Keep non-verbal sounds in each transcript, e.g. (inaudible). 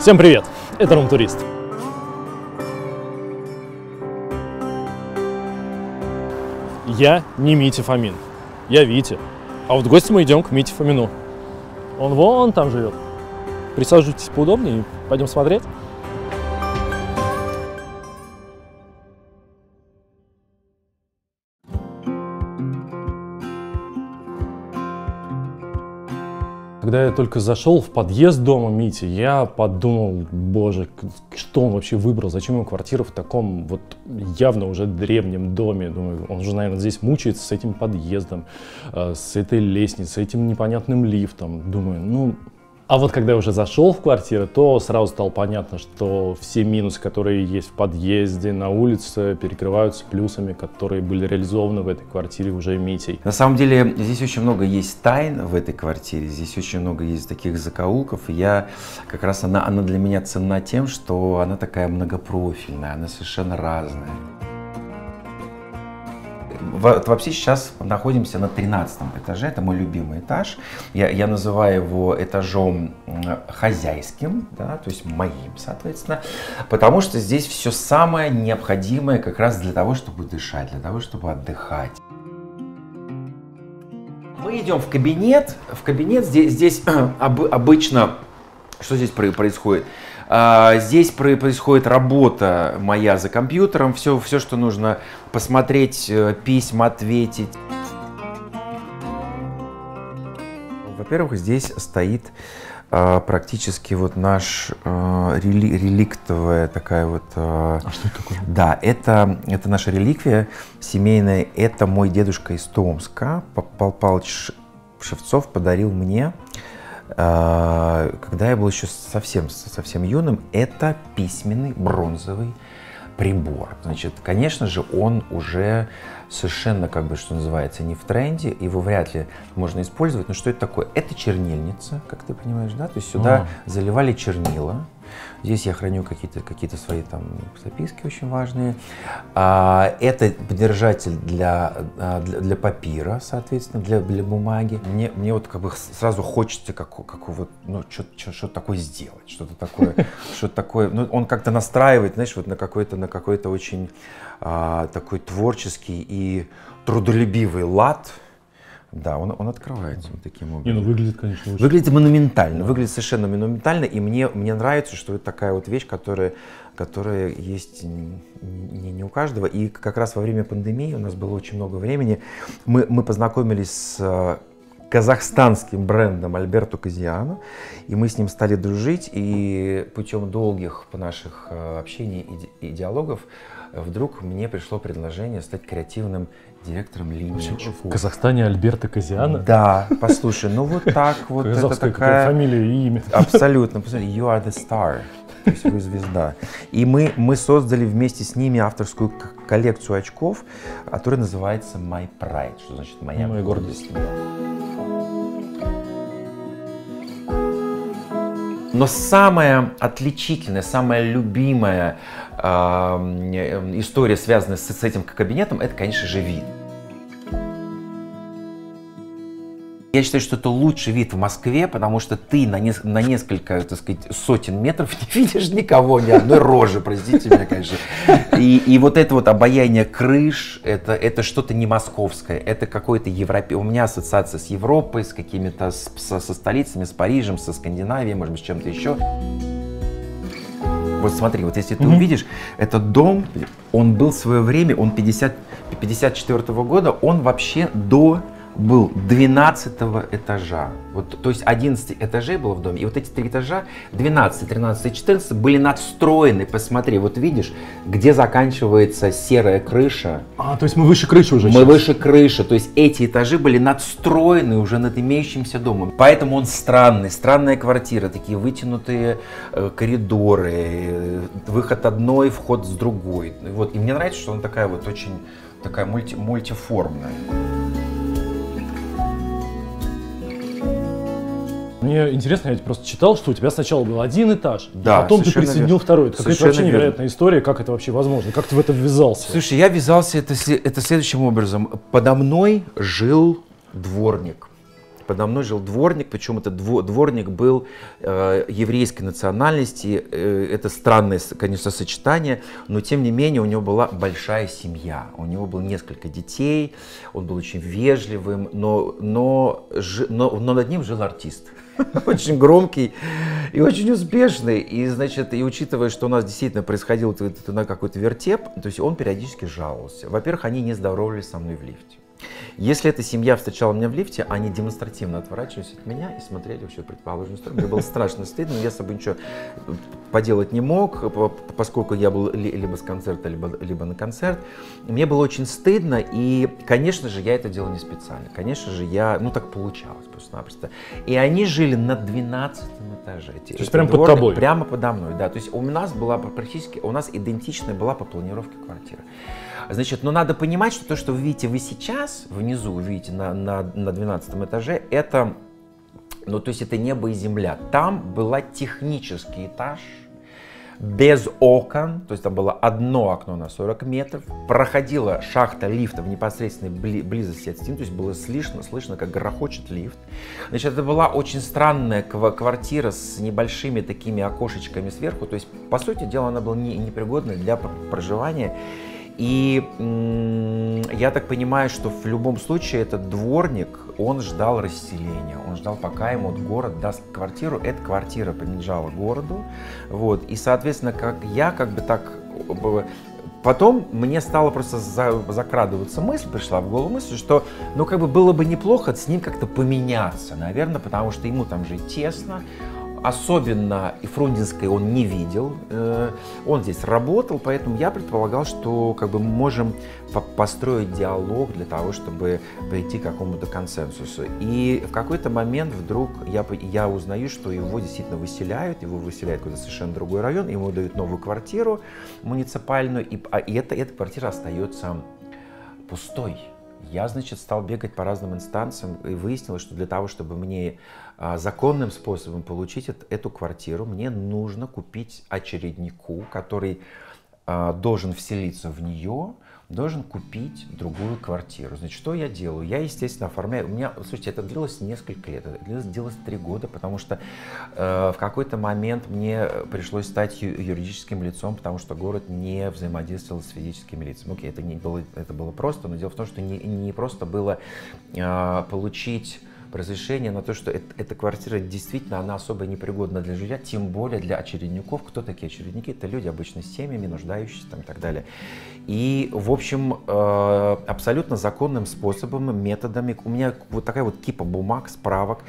Всем привет! Это Рум Турист. Я не Митя Фомин. Я Витя. А вот в гости мы идем к Мите Фомину. Он вон там живет. Присаживайтесь поудобнее и пойдем смотреть. Когда я только зашел в подъезд дома Мити, я подумал, боже, что он вообще выбрал, зачем ему квартира в таком вот явно уже древнем доме. Думаю, он же, наверное, здесь мучается с этим подъездом, э, с этой лестницей, этим непонятным лифтом. Думаю, ну... А вот когда я уже зашел в квартиру, то сразу стало понятно, что все минусы, которые есть в подъезде, на улице, перекрываются плюсами, которые были реализованы в этой квартире уже Митей. На самом деле здесь очень много есть тайн в этой квартире, здесь очень много есть таких закоулков, и я как раз она, она для меня ценна тем, что она такая многопрофильная, она совершенно разная. Во- Вообще сейчас находимся на 13 этаже, это мой любимый этаж. Я, я называю его этажом м, хозяйским, да, то есть моим, соответственно, потому что здесь все самое необходимое как раз для того, чтобы дышать, для того, чтобы отдыхать. Мы идем в кабинет. В кабинет здесь, здесь обы- обычно что здесь про- происходит? А, Здесь про- происходит работа моя за компьютером, все, все, что нужно посмотреть, э, письма ответить. Во-первых, здесь стоит а, практически вот наш а, рели- реликтовая такая вот а, А что это такое? да, это, это наша реликвия семейная. Это мой дедушка из Томска. П- Пал Палыч Ш- Шевцов подарил мне, э, когда я был еще совсем, совсем юным. Это письменный бронзовый прибор. Значит, конечно же, он уже совершенно, как бы, что называется, не в тренде, его вряд ли можно использовать. Но что это такое? Это чернильница, как ты понимаешь, да? То есть сюда заливали чернила. Здесь я храню какие-то какие ссвои там записки очень важные. А, это подержатель для, а, для, для папира, соответственно, для, для бумаги. Мне, мне вот как бы сразу хочется как, как вот, ну, что-то что такое сделать, что-то такое, (laughs) что-то такое. Ну, он как-то настраивает, знаешь, вот на какой-то, на какой-то очень а, такой творческий и трудолюбивый лад. Да, он, он открывается вот таким Не, образом. ну выглядит, конечно, очень... Выглядит монументально, выглядит совершенно монументально, и мне, мне нравится, что это такая вот вещь, которая, которая есть не, не у каждого. И как раз во время пандемии у нас было очень много времени. Мы, мы познакомились с э, казахстанским брендом Альберто Казиано, и мы с ним стали дружить, и путем долгих наших э, общений и, ди- и диалогов э, вдруг мне пришло предложение стать креативным директором линии В. Казахстане Альберта Казиана. Да, послушай, ну вот так (laughs) вот это такая... фамилия и имя. Абсолютно. Посмотри, you are the star. То есть вы звезда. И мы, мы создали вместе с ними авторскую коллекцию очков, которая называется My Pride, что значит моя, Моя гордость. Но самая отличительная, самая любимая э, история, связанная с, с этим кабинетом, это, конечно же, вид. Я считаю, что это лучший вид в Москве, потому что ты на, нес- на несколько, так сказать, сотен метров (laughs) не видишь никого, ни одной рожи, простите меня, конечно. И, и вот это вот обаяние крыш, это, это что-то не московское, это какой-то европе... У меня ассоциация с Европой, с какими-то, с- со, со столицами, с Парижем, со Скандинавией, может быть, с чем-то еще. Вот смотри, вот если ты увидишь, этот дом, он был в свое время, он 50, 54 года, он вообще до был 12 этажа. Вот, то есть 11 этажей было в доме, и вот эти три этажа, 12, 13 и 14, были надстроены. Посмотри, вот видишь, где заканчивается серая крыша, А, то есть мы выше крыши уже мы сейчас. выше крыши, то есть эти этажи были надстроены уже над имеющимся домом. Поэтому он странный, странная квартира, такие вытянутые э, коридоры, э, выход одной, вход с другой. Вот. И мне нравится, что он такая вот очень такая мульти, мультиформная. Мне интересно, я просто читал, что у тебя сначала был один этаж, Да, а потом ты присоединил верно. второй. Это какая-то вообще верно. невероятная история, как это вообще возможно, как ты в это ввязался. Слушай, я вязался это, это следующим образом. Подо мной жил дворник. Подо мной жил дворник, причем этот дворник был э, еврейской национальности. Э, это странное, конечно, сочетание, но тем не менее у него была большая семья. У него было несколько детей, он был очень вежливым, но, но, но, но над ним жил артист. (laughs) очень громкий и очень успешный. И, значит, и учитывая, что у нас действительно происходил какой-то вертеп, то есть он периодически жаловался. Во-первых, они не здоровались со мной в лифте. Если эта семья встречала меня в лифте, они демонстративно отворачивались от меня и смотрели вообще предположенную сторону. Мне было страшно стыдно, но я с собой ничего поделать не мог, поскольку я был либо с концерта, либо, либо на концерт. Мне было очень стыдно, и, конечно же, я это делал не специально. Конечно же, я, ну так получалось просто-напросто. И они жили на 12 этаже. То есть прямо под тобой? Прямо подо мной, да. То есть у нас была практически, у нас идентичная была по планировке квартиры. Значит, но надо понимать, что то, что вы видите вы сейчас, внизу, видите на, на, на 12 этаже, это, ну, то есть это небо и земля. Там была технический этаж, без окон, то есть там было одно окно на 40 метров, проходила шахта лифта в непосредственной близости от стены, то есть было слышно, слышно, как грохочет лифт. Значит, это была очень странная квартира с небольшими такими окошечками сверху, то есть, по сути дела, она была не, непригодна для проживания. И я так понимаю, что в любом случае этот дворник, он ждал расселения, он ждал, пока ему город даст квартиру. Эта квартира принадлежала городу. Вот. И, соответственно, как я как бы так Потом мне стало просто закрадываться мысль, пришла в голову мысль, что ну как бы было бы неплохо с ним как-то поменяться, наверное, потому что ему там жить тесно, Особенно и Фрунзенской он не видел, э, он здесь работал, поэтому я предполагал, что как бы мы можем построить диалог для того, чтобы прийти к какому-то консенсусу. И в какой-то момент вдруг я, я узнаю, что его действительно выселяют, его выселяют куда-то совершенно другой район, ему дают новую квартиру муниципальную, и, а, и это, эта квартира остается пустой. Я, значит, стал бегать по разным инстанциям и выяснилось, что для того, чтобы мне а, законным способом получить эту квартиру, мне нужно купить очереднику, который а, должен вселиться в нее, должен купить другую квартиру. Значит, что я делаю? Я, естественно, оформляю. У меня, слушайте, это длилось несколько лет, это длилось, длилось три года, потому что э, в какой-то момент мне пришлось стать юридическим лицом, потому что город не взаимодействовал с физическими лицами. Окей, это, не было, это было просто, но дело в том, что не, не просто было э, получить разрешение на то, что это, эта квартира действительно, она особо непригодна для жилья, тем более для очередников. Кто такие очередники? Это люди обычно с семьями, нуждающиеся там, и так далее. И, в общем, э, абсолютно законным способом, методами, у меня вот такая вот кипа бумаг, справок,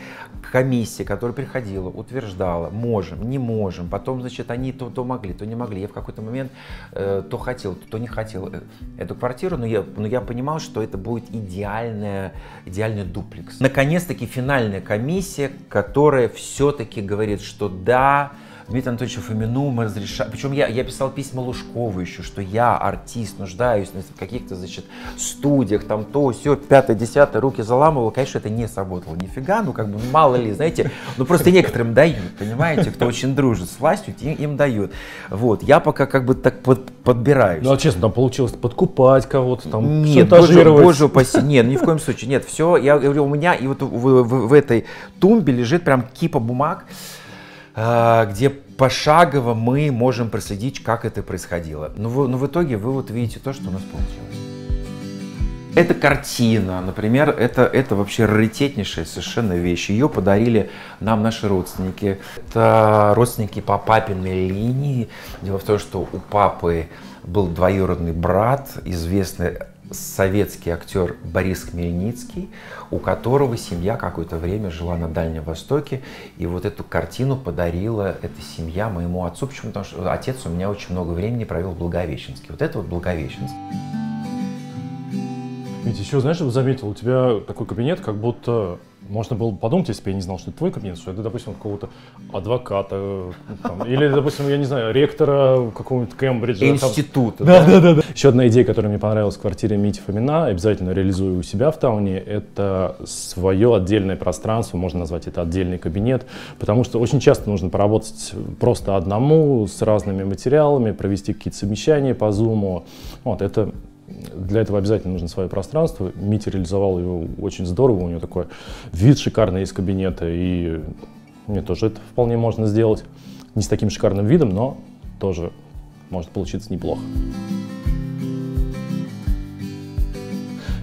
комиссия, которая приходила, утверждала, можем, не можем, потом, значит, они то, то могли, то не могли. Я в какой-то момент э, то хотел, то не хотел э, эту квартиру, но я, но я понимал, что это будет идеальная, идеальный дуплекс. Наконец-таки финальная комиссия, которая все-таки говорит, что да, Дмитрию Анатольевичу Фомину мы разрешаем. Причем я, я писал письма Лужкову еще, что я артист, нуждаюсь в каких-то, значит, студиях, там то, все, пятое, десятое, руки заламывал. Конечно, это не сработало нифига, ну как бы мало ли, знаете, ну просто некоторым дают, понимаете, кто очень дружит с властью, им, им дают. Вот, я пока как бы так под, подбираюсь. Ну а честно, там получилось подкупать кого-то, там Нет, боже, боже упаси, нет, ни в коем случае, нет, все, я говорю, у меня и вот в, в, в этой тумбе лежит прям кипа бумаг, где пошагово мы можем проследить, как это происходило. Но, в, но в итоге вы вот видите то, что у нас получилось. Это картина, например, это, это вообще раритетнейшая совершенно вещь. Ее подарили нам наши родственники. Это родственники по папиной линии. Дело в том, что у папы был двоюродный брат, известный советский актер Борис Хмельницкий, у которого семья какое-то время жила на Дальнем Востоке, и вот эту картину подарила эта семья моему отцу, почему? Потому что отец у меня очень много времени провел в Благовещенске. Вот это вот Благовещенск. Ведь еще, знаешь, заметил, у тебя такой кабинет, как будто можно было подумать, если бы я не знал, что это твой кабинет, что это, допустим, какого-то адвоката, там, или, допустим, я не знаю, ректора какого-нибудь Кембриджа. Института. Да, да, да, да. Еще одна идея, которая мне понравилась в квартире Мити Фомина, обязательно реализую у себя в Тауне, это свое отдельное пространство, можно назвать это отдельный кабинет, потому что очень часто нужно поработать просто одному, с разными материалами, провести какие-то совещания по Zoom. Вот, это для этого обязательно нужно свое пространство. Митя реализовал его очень здорово, у него такой вид шикарный из кабинета, и мне тоже это вполне можно сделать. Не с таким шикарным видом, но тоже может получиться неплохо.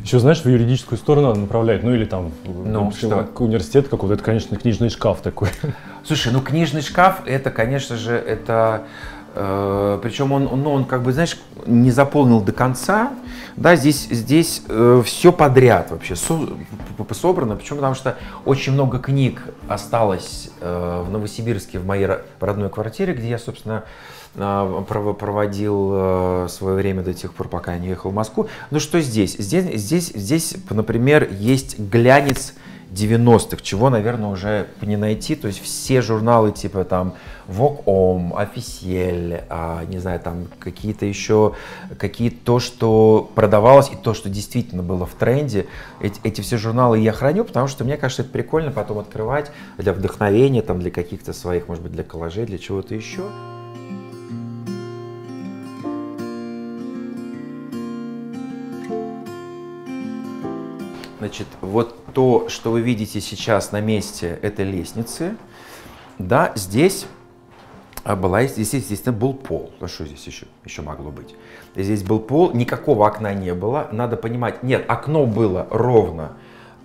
Еще, знаешь, в юридическую сторону надо направлять, ну или там ну, что? Университет какой-то, это, конечно, книжный шкаф такой. Слушай, ну книжный шкаф, это, конечно же, это Причем он, ну, он как бы, знаешь, не заполнил до конца. Да, здесь, здесь э, все подряд вообще со, собрано. Почему? Потому что очень много книг осталось э, в Новосибирске, в моей родной квартире, где я, собственно, э, проводил э, свое время до тех пор, пока я не ехал в Москву. Ну что здесь? Здесь, здесь, здесь например, есть глянец 90-х, чего, наверное, уже не найти. То есть все журналы типа там Vogue Officiel, а, не знаю, там какие-то еще, какие то, что продавалось и то, что действительно было в тренде. Эти, эти все журналы я храню, потому что мне кажется, это прикольно потом открывать для вдохновения, там, для каких-то своих, может быть, для коллажей, для чего-то еще. Значит, вот то, что вы видите сейчас на месте этой лестницы, да, здесь а, была, здесь, естественно, был пол. Ну что здесь еще, еще могло быть? Здесь был пол, никакого окна не было. Надо понимать, нет, окно было ровно,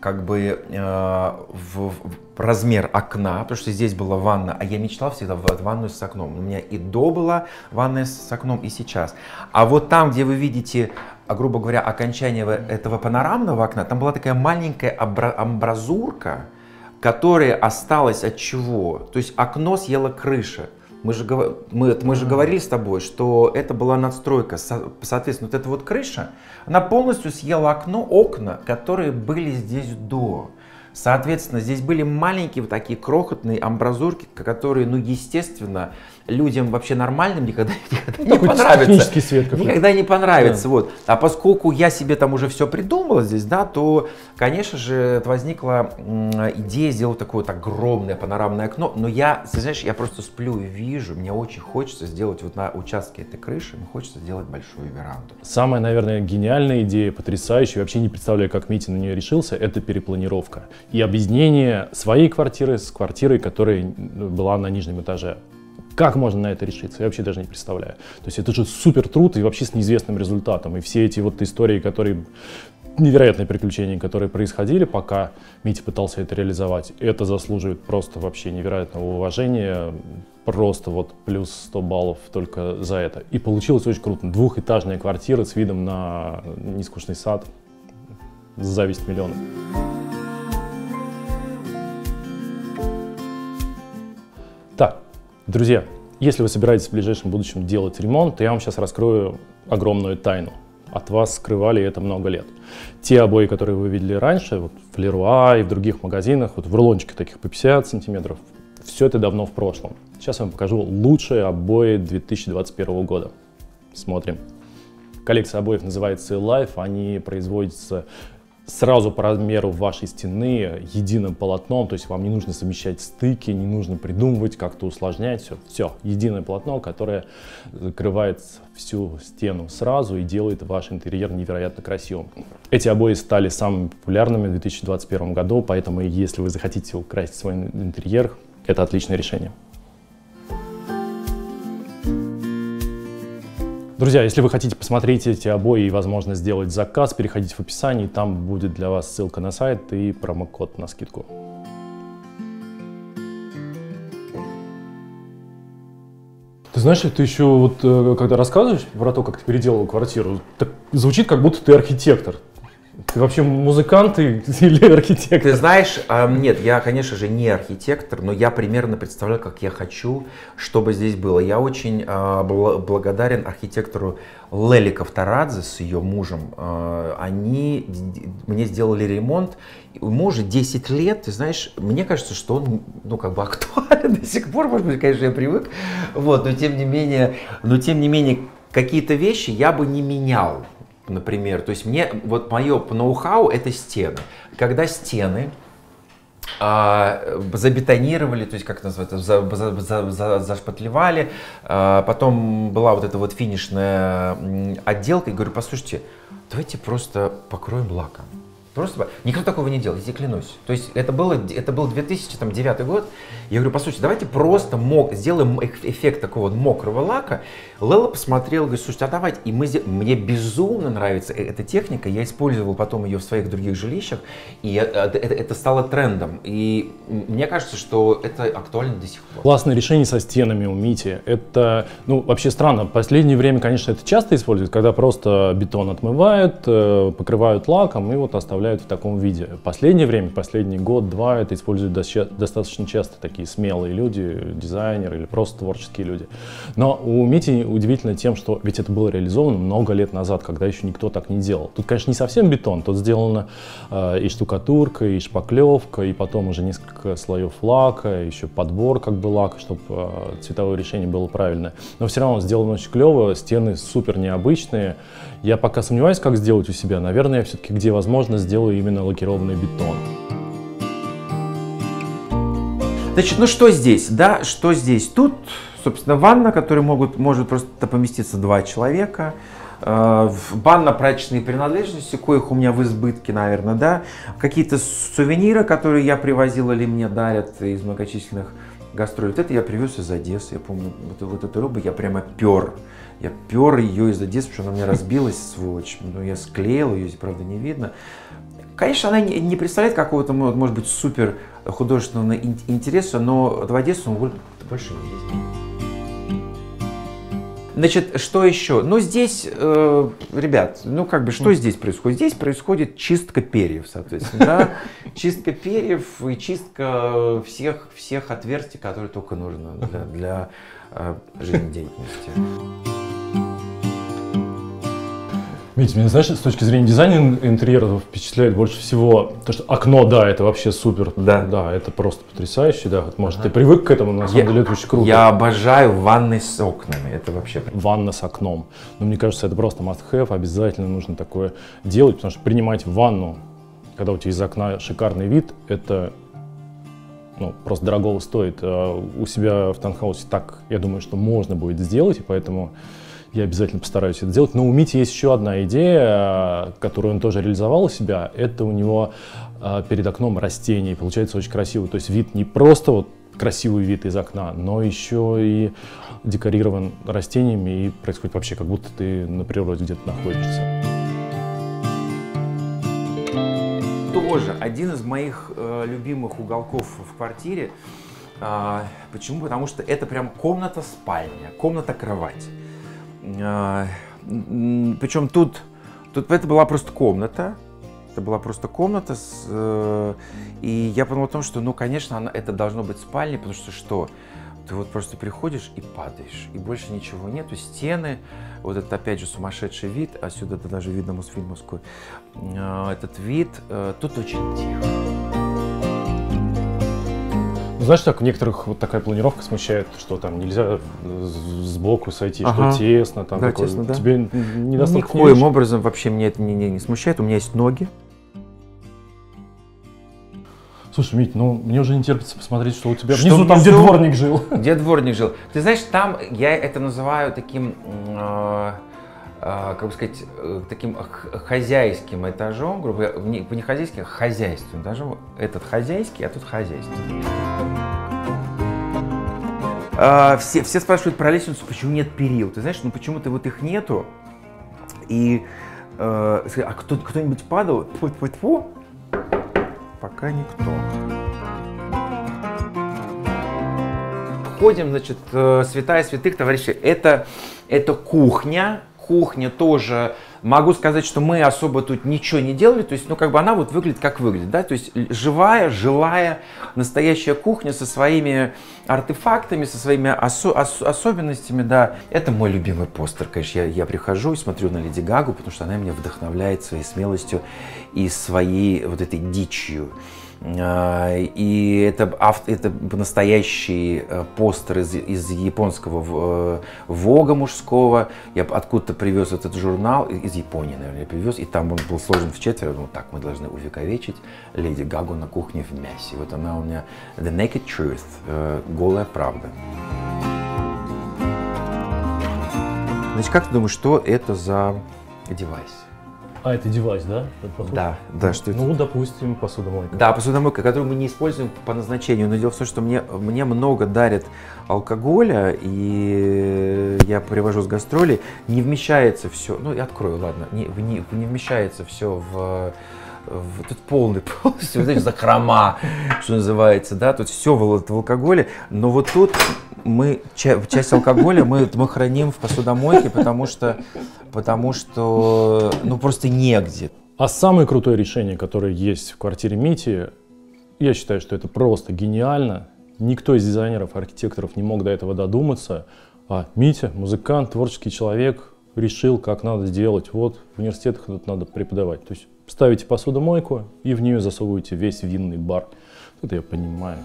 как бы э, в, в размер окна, потому что здесь была ванна, а я мечтал всегда в ванную с окном. У меня и до была ванная с окном, и сейчас. А вот там, где вы видите а, грубо говоря, окончание этого панорамного окна, там была такая маленькая амбразурка, которая осталась от чего? То есть окно съела крыша. Мы же, мы, мы же говорили с тобой, что это была надстройка. Соответственно, вот эта вот крыша, она полностью съела окно, окна, которые были здесь до. Соответственно, здесь были маленькие вот такие крохотные амбразурки, которые, ну, естественно, людям вообще нормальным никогда, (laughs) никогда ну, не понравится. свет Никогда не понравится. Да. Вот. А поскольку я себе там уже все придумал здесь, да, то, конечно же, возникла идея сделать такое вот огромное панорамное окно. Но я, ты знаешь, я просто сплю и вижу, мне очень хочется сделать вот на участке этой крыши, мне хочется сделать большую веранду. Самая, наверное, гениальная идея, потрясающая, вообще не представляю, как Митя на нее решился, это перепланировка и объединение своей квартиры с квартирой, которая была на нижнем этаже. Как можно на это решиться? Я вообще даже не представляю. То есть это же супер труд и вообще с неизвестным результатом. И все эти вот истории, которые невероятные приключения, которые происходили, пока Митя пытался это реализовать, это заслуживает просто вообще невероятного уважения, просто вот плюс 100 баллов только за это. И получилось очень круто. Двухэтажная квартира с видом на нескучный сад. Зависть миллионов. Друзья, если вы собираетесь в ближайшем будущем делать ремонт, то я вам сейчас раскрою огромную тайну. От вас скрывали это много лет. Те обои, которые вы видели раньше, вот в Леруа и в других магазинах, вот в рулончиках таких по 50 сантиметров, все это давно в прошлом. Сейчас я вам покажу лучшие обои 2021 года. Смотрим. Коллекция обоев называется Life. Они производятся сразу по размеру вашей стены единым полотном, то есть вам не нужно совмещать стыки, не нужно придумывать, как-то усложнять все. Все, единое полотно, которое закрывает всю стену сразу и делает ваш интерьер невероятно красивым. Эти обои стали самыми популярными в 2021 году, поэтому если вы захотите украсить свой интерьер, это отличное решение. Друзья, если вы хотите посмотреть эти обои и, возможно, сделать заказ, переходите в описание, там будет для вас ссылка на сайт и промокод на скидку. Ты знаешь, ты еще вот э, когда рассказываешь про то, как ты переделал квартиру, так звучит, как будто ты архитектор. Ты вообще музыкант (laughs) или архитектор? Ты знаешь, нет, я, конечно же, не архитектор, но я примерно представляю, как я хочу, чтобы здесь было. Я очень э, благодарен архитектору Лели Ковторадзе с ее мужем. Э, они мне сделали ремонт. Ему уже 10 лет, ты знаешь, мне кажется, что он, ну, как бы актуален (laughs) до сих пор, может быть, конечно, я привык. Вот, но тем не менее, но тем не менее, какие-то вещи я бы не менял например. То есть мне, вот мое ноу-хау это стены. Когда стены а, забетонировали, то есть как называется, за, за, за, за, зашпатлевали. А, потом была вот эта вот финишная отделка. И говорю, послушайте, давайте просто покроем лаком. Просто никто такого не делал, я тебе клянусь. То есть это, было, это был 2009 год. Я говорю, послушайте, давайте просто мок, сделаем эффект такого мокрого лака. Лела посмотрела, говорит, слушайте, а давайте. И мы, мне безумно нравится э, эта техника. Я использовал потом ее в своих других жилищах. И это, это стало трендом. И мне кажется, что это актуально до сих пор. Классное решение со стенами у Мити. Это, ну, вообще странно. В последнее время, конечно, это часто используют, когда просто бетон отмывают, э, покрывают лаком и вот оставляют в таком виде. В последнее время, последний год-два, это используют достаточно часто такие смелые люди, дизайнеры или просто творческие люди. Но у Мити удивительно тем, что ведь это было реализовано много лет назад, когда еще никто так не делал. Тут, конечно, не совсем бетон, тут сделана э, и штукатурка, и шпаклевка, и потом уже несколько слоев лака, еще подбор как бы лака, чтобы э, цветовое решение было правильное. Но все равно сделано очень клево, стены супер необычные. Я пока сомневаюсь, как сделать у себя. Наверное, я все-таки, где возможно, сделаю именно лакированный бетон. Значит, ну что здесь, да, что здесь? Тут, собственно, ванна, которой могут, может просто поместиться два человека. Э, банно-прачечные принадлежности, коих у меня в избытке, наверное, да. Какие-то сувениры, которые я привозил или мне дарят из многочисленных гастролей. Вот это я привез из Одессы. Я помню, вот, вот эту рыбу я прямо пер. Я пер ее из Одессы, потому что она у меня разбилась, сволочь. Но ну, я склеил ее, правда, не видно. Конечно, она не представляет какого-то, может быть, супер художественного интереса, но в Одессу он больше не ездит. Значит, что еще? Ну, здесь, э, ребят, ну, как бы, что здесь происходит? Здесь происходит чистка перьев, соответственно, да? (laughs) Чистка перьев и чистка всех, всех отверстий, которые только нужно для, для э, жизнедеятельности. Митя, меня, знаешь, с точки зрения дизайна интерьера впечатляет больше всего то, что окно, да, это вообще супер. Да. Да, это просто потрясающе, да. Может, ага. ты привык к этому, на самом я, деле это очень круто. Я обожаю ванны с окнами, это вообще... Ванна с окном. Но мне кажется, это просто must-have, обязательно нужно такое делать, потому что принимать ванну, когда у тебя из окна шикарный вид, это ну, просто дорогого стоит. А у себя в таунхаусе так, я думаю, что можно будет сделать, и поэтому я обязательно постараюсь это сделать. Но у Мити есть еще одна идея, которую он тоже реализовал у себя. Это у него а, перед окном растения. Получается очень красиво. То есть вид не просто вот красивый вид из окна, но еще и декорирован растениями и происходит вообще как будто ты на природе где-то находишься. Тоже один из моих э, любимых уголков в квартире. А, почему? Потому что это прям комната-спальня, комната-кровать. А, Причем тут, тут это была просто комната, это была просто комната, с, э, и я подумал о том, что, ну, конечно, она, это должно быть спальня, потому что что? Ты вот просто приходишь и падаешь, и больше ничего нету, стены, вот этот опять же сумасшедший вид, отсюда это даже видно Мосфильмовскую, э, этот вид, э, тут очень тихо. Ну, знаешь, так некоторых вот такая планировка смущает, что там нельзя сбоку сойти, ага. что тесно, там да, такое. тесно, да. тебе недостаточно. Никоим не образом вообще мне это не, не, не смущает. У меня есть ноги. Слушай, Мить, ну мне уже не терпится посмотреть, что у тебя что внизу, там, где дворник жил. Где дворник жил. Ты знаешь, там я это называю таким э, как бы сказать, э, таким хозяйским этажом, грубо говоря, не хозяйским, а хозяйственным этажом. Этот хозяйский, а тут хозяйственный. А, все, все спрашивают про лестницу, почему нет перил. Ты знаешь, ну почему-то вот их нету. И э, а кто, кто-нибудь падал? Тьфу, тьфу, тьфу. Пока никто. Ходим, значит, э, святая святых, товарищи, это, это кухня, кухня тоже. Могу сказать, что мы особо тут ничего не делали, то есть, ну, как бы она вот выглядит, как выглядит, да, то есть живая, жилая, настоящая кухня со своими артефактами, со своими осо- ос- особенностями, да. Это мой любимый постер, конечно, я, я прихожу и смотрю на Леди Гагу, потому что она меня вдохновляет своей смелостью и своей вот этой дичью. А, и это, это настоящий э, постер из, из японского Вога мужского. Я откуда-то привез этот журнал, из Японии, наверное, я привез, и там он был сложен в четверо. Ну так, мы должны увековечить Леди Гагу на кухне в мясе. Вот она у меня The Naked Truth, э, голая правда. Значит, как ты думаешь, что это за девайс? А, это девайс, да? Это да, да, что Ну, это? допустим, посудомойка. Да, посудомойка, которую мы не используем по назначению. Но дело в том, что мне, мне много дарят алкоголя, и я привожу с гастролей, не вмещается все, ну, я открою, ладно, не, не, не вмещается все в в, тут полный (laughs) полностью, знаете, закрома, что называется, да, тут все в, в алкоголе, но вот тут мы часть алкоголя мы, мы храним в посудомойке, потому что, потому что ну просто негде. А самое крутое решение, которое есть в квартире Мити, я считаю, что это просто гениально. Никто из дизайнеров, архитекторов не мог до этого додуматься. А Митя, музыкант, творческий человек, решил, как надо сделать. Вот в университетах тут надо преподавать. То есть ставите посудомойку и в нее засовываете весь винный бар. Это я понимаю.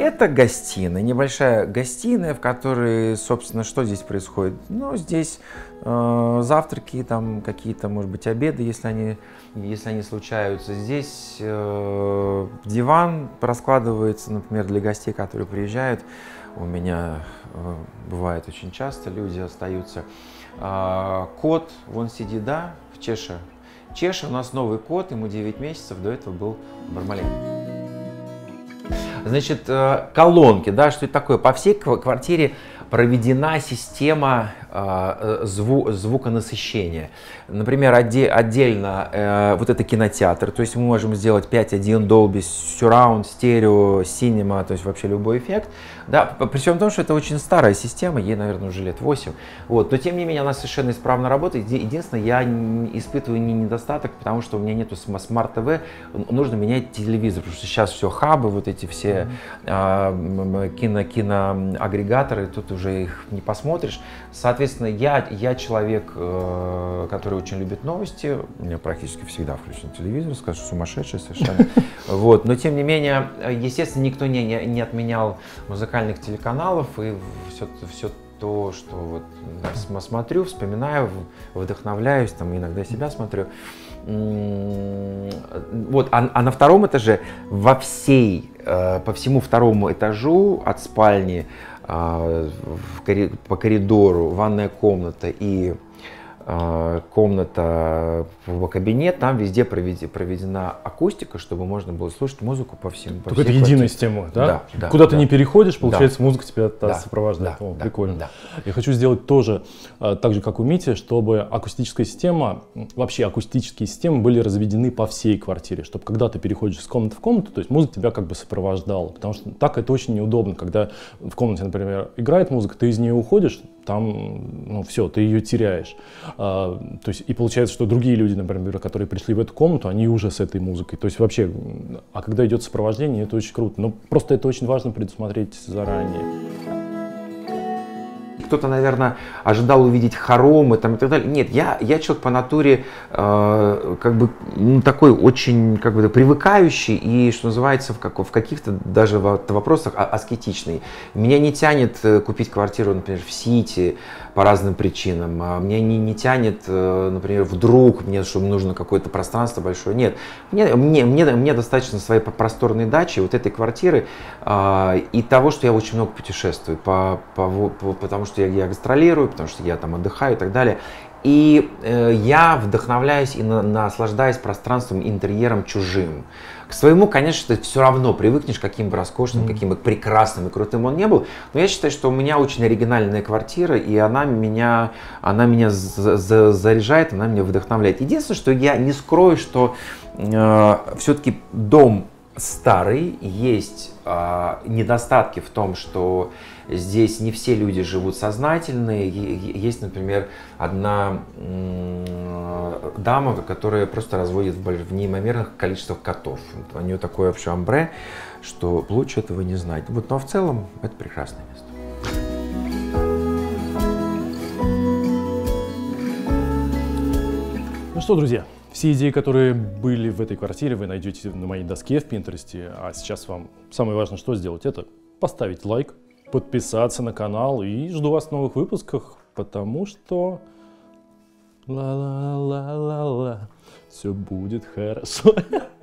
Это гостиная, небольшая гостиная, в которой, собственно, что здесь происходит? Ну, здесь э, завтраки, там какие-то, может быть, обеды, если они, если они случаются. Здесь э, диван раскладывается, например, для гостей, которые приезжают. У меня э, бывает очень часто, люди остаются. Э, кот, вон сидит, да, в Чеше. Чеша у нас новый кот, ему 9 месяцев, до этого был Бармалей. Значит, э, колонки, да, что это такое? По всей квартире проведена система э, зву звуконасыщения. Например, отде отдельно э, вот это кинотеатр, то есть мы можем сделать 5.1 Dolby Surround, стерео, Cinema, то есть вообще любой эффект. Да, при всем том, что это очень старая система, ей, наверное, уже лет 8. Вот, но тем не менее она совершенно исправно работает. Единственное, я испытываю не недостаток, потому что у меня нету smart TV, нужно менять телевизор, потому что сейчас все хабы, вот эти все э, кино, киноагрегаторы, тут уже их не посмотришь. Соответственно, я, я человек, э, который очень любит новости, у меня практически всегда включен телевизор, скажу, сумасшедший совершенно. (laughs) Вот. Но тем не менее, естественно, никто не, не, не отменял музыкальных телеканалов и все, все то, что вот да, смотрю, вспоминаю, вдохновляюсь, там иногда себя смотрю. Вот, а, а на втором этаже во всей, э, по всему второму этажу от спальни по коридору ванная комната и а, комната в кабинет, там везде проведена акустика, чтобы можно было слушать музыку по всем. По Только это единая система, да? Да. да Куда да. ты не переходишь, получается, да. музыка тебя да. сопровождает. Да. О, да. Прикольно. Да. Я хочу сделать тоже, а, так же, как у Мити, чтобы акустическая система, вообще акустические системы были разведены по всей квартире, чтобы когда ты переходишь из комнаты в комнату, то есть музыка тебя как бы сопровождала. Потому что так это очень неудобно, когда в комнате, например, играет музыка, ты из нее уходишь, там, ну, все, ты ее теряешь. А, то есть, и получается, что другие люди, например, которые пришли в эту комнату, они уже с этой музыкой. То есть, вообще, а когда идет сопровождение, это очень круто. Но просто это очень важно предусмотреть заранее кто-то, наверное, ожидал увидеть хоромы там, и так далее. Нет, я, я человек по натуре э, как бы ну, такой очень как бы привыкающий и, что называется, в, как, в каких-то даже вопросах а, аскетичный. Меня не тянет э, купить квартиру, например, в Сити по разным причинам. А меня не, не тянет, э, например, вдруг мне, чтобы нужно какое-то пространство большое. Нет, мне, мне, мне, мне достаточно своей просторной дачи, вот этой квартиры э, и того, что я очень много путешествую, по, по, по, потому что я, я гастролирую, потому что я там отдыхаю и так далее. И э, я вдохновляюсь и на, наслаждаюсь пространством, интерьером чужим. К своему, конечно, ты все равно привыкнешь, каким бы роскошным, mm-hmm. каким бы прекрасным и крутым он не был. Но я считаю, что у меня очень оригинальная квартира, и она меня, она меня за- за- заряжает, она меня вдохновляет. Единственное, что я не скрою, что э, все-таки дом старый, есть э, недостатки в том, что Здесь не все люди живут сознательные. Есть, например, одна дама, которая просто разводит в неимоверных количествах котов. У нее такое вообще амбре, что лучше этого не знать. Вот, но в целом это прекрасное место. Ну что, друзья, все идеи, которые были в этой квартире, вы найдете на моей доске в Пинтересте. А сейчас вам самое важное, что сделать, это поставить лайк, подписаться на канал и жду вас в новых выпусках, потому что ла-ла-ла-ла-ла, все будет хорошо. (laughs)